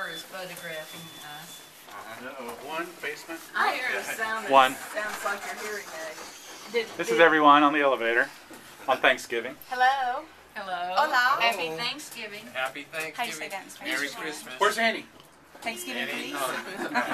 for his photographing us. Uh-huh. Uh-oh, one basement. I hear a sound that One. sounds like your hearing aid. Did, This did, is everyone on the elevator on Thanksgiving. Hello. Hello. Hola. Happy Thanksgiving. Happy Thanksgiving. How do you say that in Spanish? Merry Christmas. Where's Annie? Thanksgiving, Annie. please. Oh.